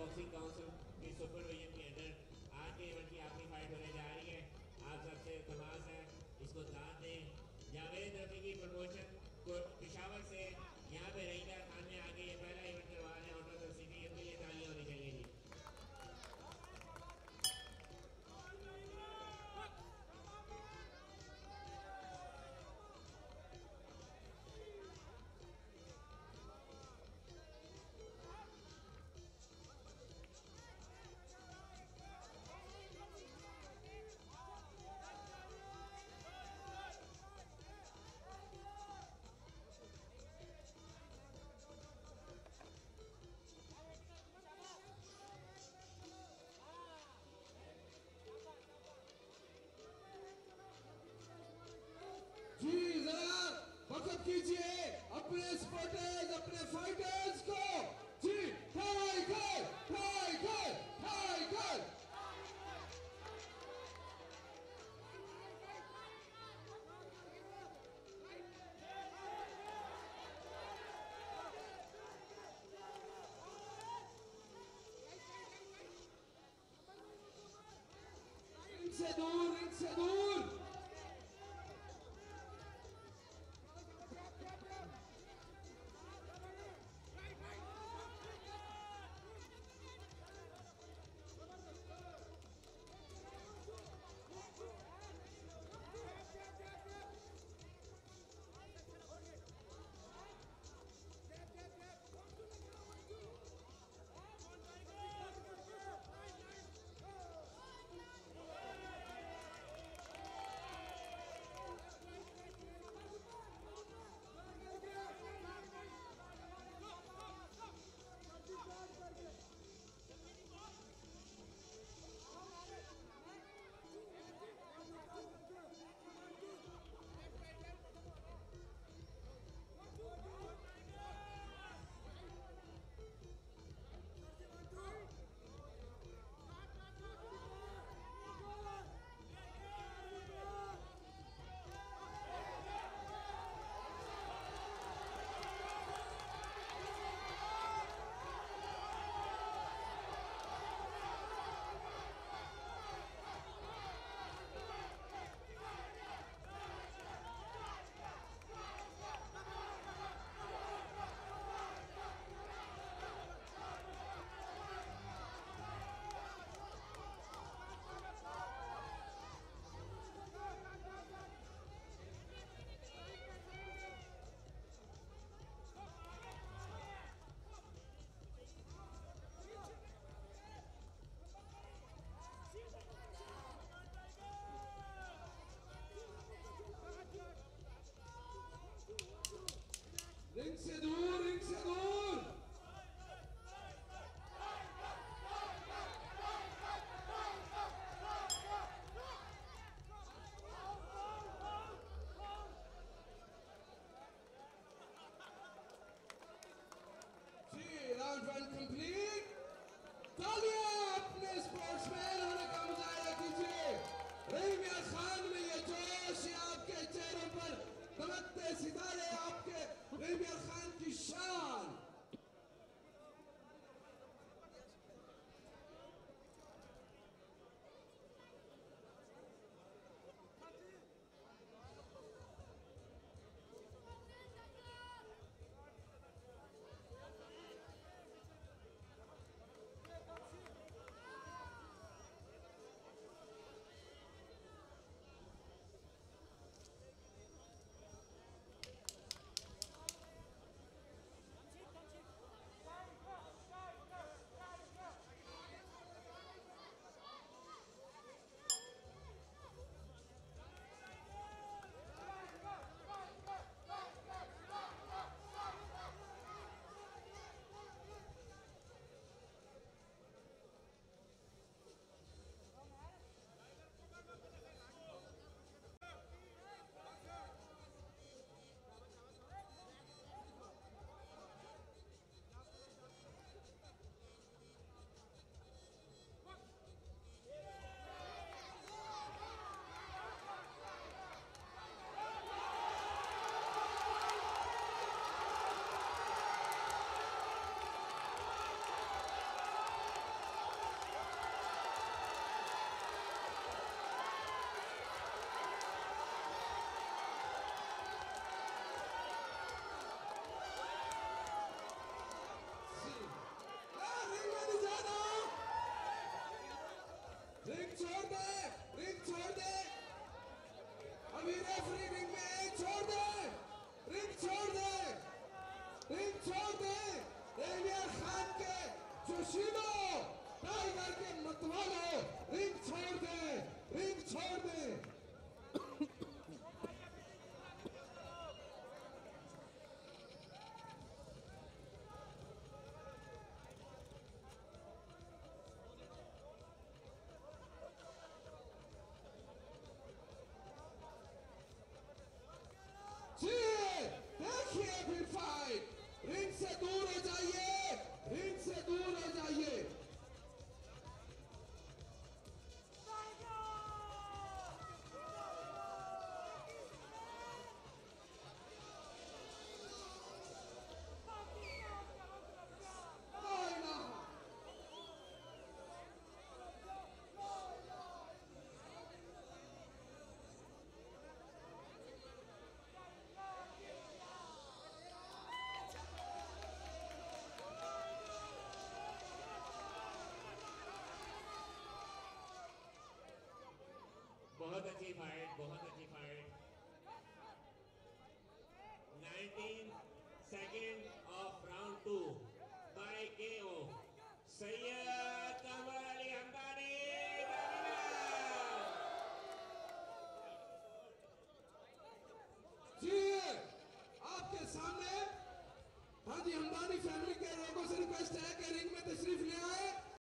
Boxing council की supervision के अंदर आज के इवेंट की आखिरी फाइट होने जा रही है। आप सबसे तमाश है, इसको दान दें। जावेद रफी की promotion Você não Baby, I can't. बहुत अच्छी फाइट बहुत अच्छी fight 19 second of round two